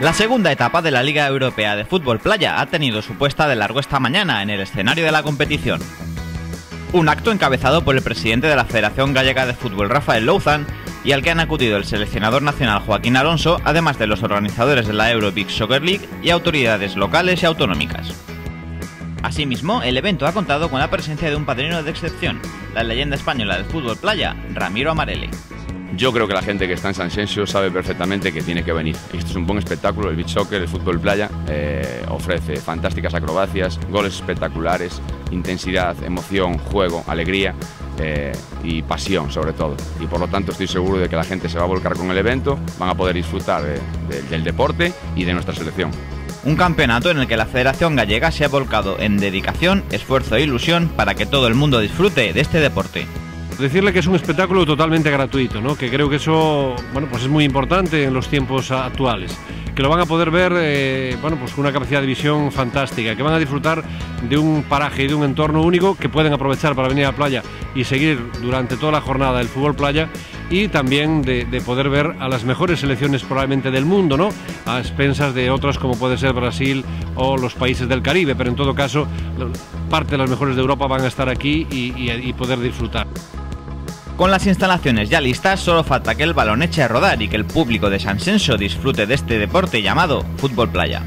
La segunda etapa de la Liga Europea de Fútbol Playa ha tenido su puesta de largo esta mañana en el escenario de la competición. Un acto encabezado por el presidente de la Federación Gallega de Fútbol, Rafael Louzan, y al que han acudido el seleccionador nacional Joaquín Alonso, además de los organizadores de la Euro Big Soccer League y autoridades locales y autonómicas. Asimismo, el evento ha contado con la presencia de un padrino de excepción, la leyenda española del fútbol playa, Ramiro Amarelli. Yo creo que la gente que está en San Sensio sabe perfectamente que tiene que venir. Esto es un buen espectáculo, el beach soccer, el fútbol playa, eh, ofrece fantásticas acrobacias, goles espectaculares, intensidad, emoción, juego, alegría eh, y pasión sobre todo. Y por lo tanto estoy seguro de que la gente se va a volcar con el evento, van a poder disfrutar del deporte y de nuestra selección. Un campeonato en el que la Federación Gallega se ha volcado en dedicación, esfuerzo e ilusión para que todo el mundo disfrute de este deporte decirle que es un espectáculo totalmente gratuito, ¿no? que creo que eso bueno, pues es muy importante en los tiempos actuales. Que lo van a poder ver eh, bueno, pues con una capacidad de visión fantástica, que van a disfrutar de un paraje y de un entorno único que pueden aprovechar para venir a la playa y seguir durante toda la jornada el fútbol playa y también de, de, poder ver a las mejores selecciones probablemente del mundo, ¿no? A expensas de otras como puede ser Brasil o los países del Caribe, pero en todo caso parte de las mejores de Europa van a estar aquí y poder disfrutar. Con las instalaciones ya listas, solo falta que el balón eche a rodar y que el público de San Senso disfrute de este deporte llamado fútbol playa.